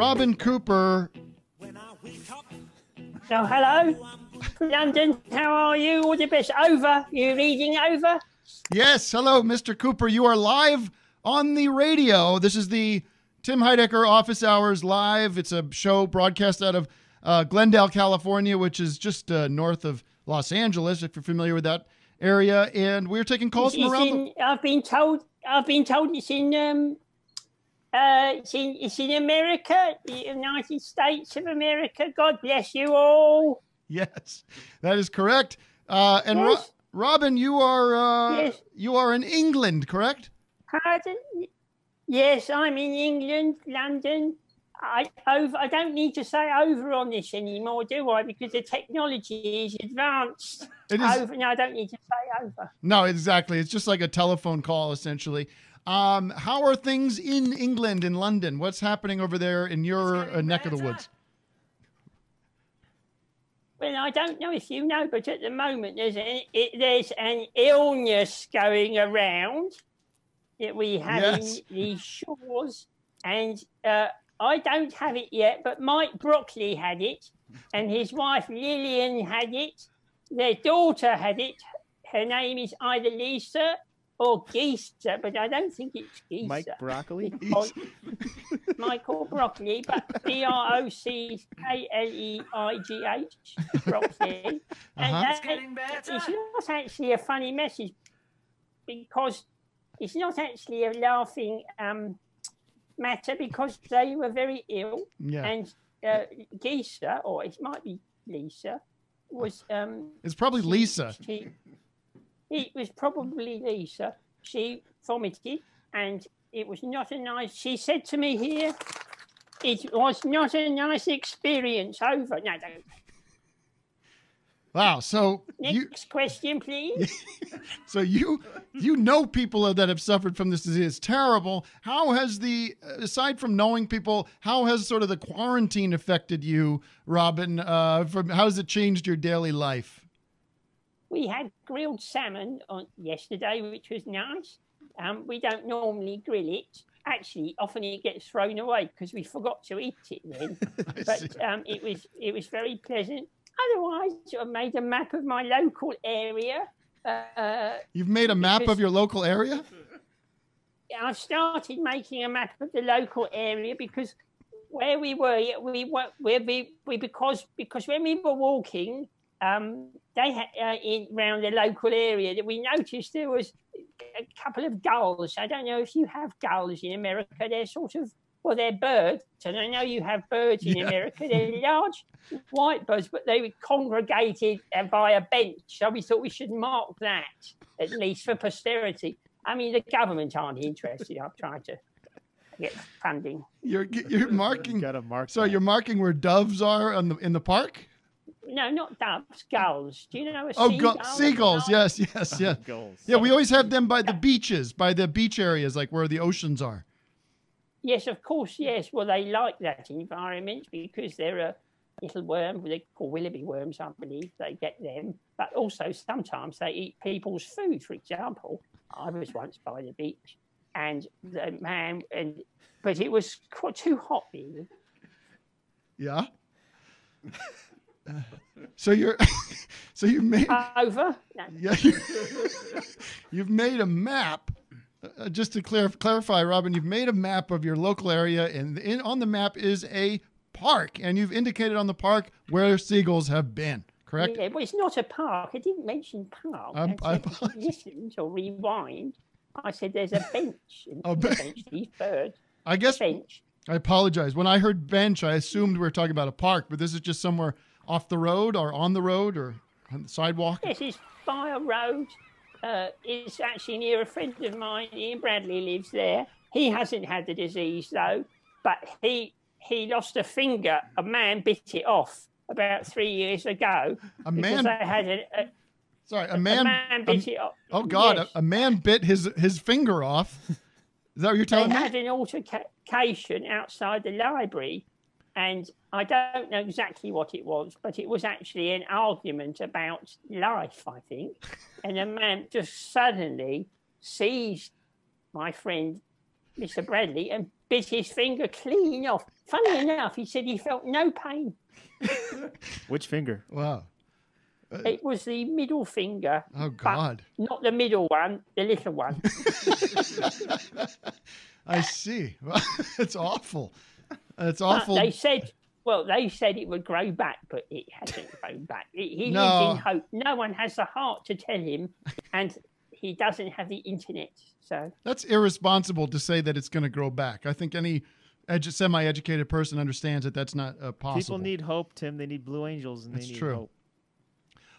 Robin Cooper. So, hello, London. How are you? All the best. Over. You reading over? Yes, hello, Mr. Cooper. You are live on the radio. This is the Tim Heidecker Office Hours Live. It's a show broadcast out of uh, Glendale, California, which is just uh, north of Los Angeles, if you're familiar with that area. And we're taking calls from around. in, the- I've been told. I've been told it's in. Um, uh, it's in. It's in America, the United States of America. God bless you all. yes, that is correct. Uh, and Ro- Robin, you are uh, Yes. you are in England, correct? Pardon? Yes, I'm in England, London. I over. I don't need to say over on this anymore, do I? Because the technology is advanced. It is- over. No, I don't need to say over. No, exactly. It's just like a telephone call, essentially. Um, how are things in England, in London? What's happening over there in your uh, neck of the woods? Well, I don't know if you know, but at the moment there's an it, there's an illness going around that we have Yes. in the shores, and uh, I don't have it yet. But Mike Broccoli had it, and his wife Lillian had it. Their daughter had it. Her name is either Lisa or Geisa, but I don't think it's Geisa. Mike Broccoli. Michael Broccoli, but B R O C K L E I G H, Broccoli. And Uh-huh. that- it's not actually a funny message because it's not actually a laughing um, matter because they were very ill. Yeah. And uh, Geisa, or it might be Lisa, was. Um, It's probably Lisa. she, it was probably Lisa. She vomited, and it was not a nice. She said to me here, "It was not a nice experience." Over. No. Wow. So Next you, question, please. so you, you know people that have suffered from this disease. It's terrible. How has the, aside from knowing people, how has sort of the quarantine affected you, Robin? Uh, from how has it changed your daily life? We had grilled salmon on yesterday, which was nice. Um, we don't normally grill it. Actually, often it gets thrown away because we forgot to eat it then. but um, it was it was very pleasant. Otherwise, I made a map of my local area. Uh, You've made a map of your local area. I've started making a map of the local area because where we were, we were, we, we, we because because when we were walking, um, they had uh, in around the local area that we noticed there was a couple of gulls. I don't know if you have gulls in America. They're sort of well, they're birds, and I know you have birds in Yeah. America. They're large white birds, but they were congregated uh, by a bench. So we thought we should mark that at least for posterity. I mean, the government aren't interested. I'm trying to get funding. You're you're marking. Got mark. So that. you're marking where doves are on the in the park. No, not doves, gulls. Do you know a Oh, seagull? gu- seagulls. Yes, yes, yes. Goals. Yeah, we always have them by the beaches, by the beach areas, like where the oceans are. Yes, of course, yes. Well, they like that environment because they're a little worm. They call willoughby worms, I believe. They get them. But also sometimes they eat people's food. For example, I was once by the beach and the man, and but it was quite too hot, really. Yeah. so you're, so you made, Over. No. yeah, you, you've made a map. Uh, just to clar- clarify, Robin, you've made a map of your local area, and in, on the map is a park, and you've indicated on the park where seagulls have been. Correct? Yeah, well, it's not a park. I didn't mention park. Um, I I said, apologize. listen or rewind. I said there's a bench. A the bench, these birds. I guess Bench. I apologize. When I heard bench, I assumed we were talking about a park, but this is just somewhere off the road or on the road or on the sidewalk. This is by a road. Uh, it's actually near a friend of mine. Ian Bradley lives there. He hasn't had the disease though, but he he lost a finger. A man bit it off about three years ago. A man- they had a, a, Sorry, a a man. man a- bit it off. oh God, Yes. a, man bit his his finger off. Is that what you're they telling me? had an altercation outside the library, and I don't know exactly what it was, but it was actually an argument about life, I think. and a man just suddenly seized my friend, Mr. Bradley, and bit his finger clean off. Funny enough, he said he felt no pain. Which finger? Wow. Uh, it was the middle finger. Oh God. Not the middle one, the little one. I see. It's awful. It's But awful. they said, well, they said it would grow back, but it hasn't grown back. He, he No. lives in hope. No one has the heart to tell him, and he doesn't have the internet. So That's irresponsible to say that it's going to grow back. I think any edu- semi-educated person understands that that's not uh, possible. People need hope, Tim. They need blue angels, and That's they need true. hope.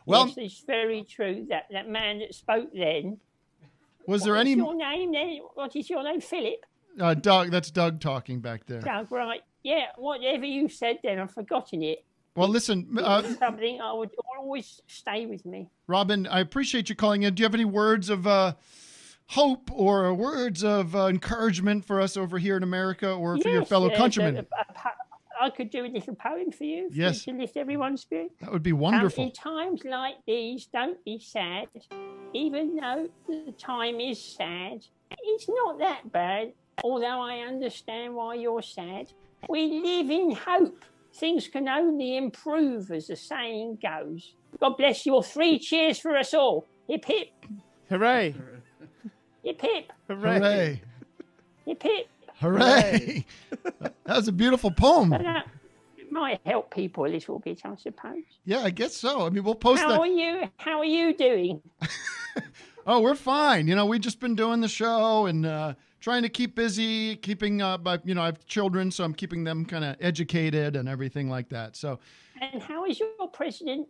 Well, yes, it's very true that that man that spoke then. was there What any is your name then? What is your name, Philip? uh, Doug? That's Doug talking back there. Doug, right? Yeah, whatever you said then, I've forgotten it. Well, listen, uh, something I would always stay with me. Robin, I appreciate you calling in. Do you have any words of uh, hope or words of uh, encouragement for us over here in America or for your fellow there's countrymen? a- a po- I could do a little poem for you. Yes. To lift everyone's spirit. that would be wonderful. in times like these, don't be sad. Even though the time is sad, it's not that bad. Although I understand why you're sad. We live in hope. Things can only improve, as the saying goes. God bless you all. Three cheers for us all. Hip hip, Hooray! hip hip, Hooray! Hooray! hip hip. Hooray! that was a beautiful poem. But, uh, it might help people a little bit, I suppose. Yeah, I guess so. I mean, we'll post How that. are you? How are you doing? Oh, we're fine. You know, we've just been doing the show and uh, trying to keep busy, keeping, uh, you know, I have children, so I'm keeping them kind of educated and everything like that. So, And how is your president,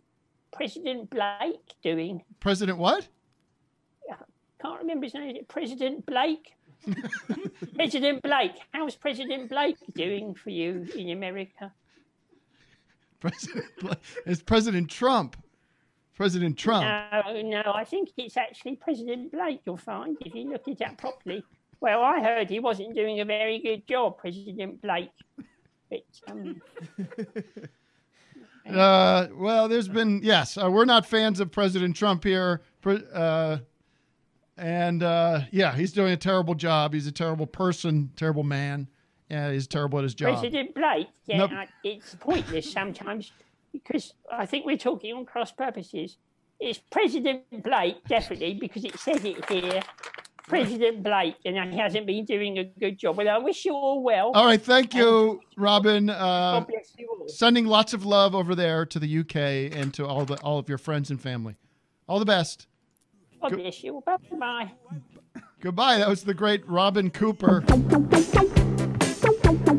President Blake, doing? President, what? Can't remember his name. President Blake? President Blake. How's President Blake doing for you in America? President, Blake. it's President Trump. President Trump. No, no, I think it's actually President Blake, you'll find, if you look it up properly. Well, I heard he wasn't doing a very good job, President Blake. But, um, Uh, well, there's been yes, uh, we're not fans of President Trump here, uh, and uh, yeah, he's doing a terrible job. He's a terrible person, terrible man. Yeah, he's terrible at his job. President Blake, yeah, Nope. I- it's pointless sometimes because I think we're talking on cross purposes. It's President Blake, definitely, because it says it here. President Blake, and he hasn't been doing a good job. Well, I wish you all well. All right, thank you, Robin. Uh, God bless you all. sending lots of love over there to the UK and to all the all of your friends and family. All the best. God bless you. Bye bye. Goodbye. That was the great Robin Cooper.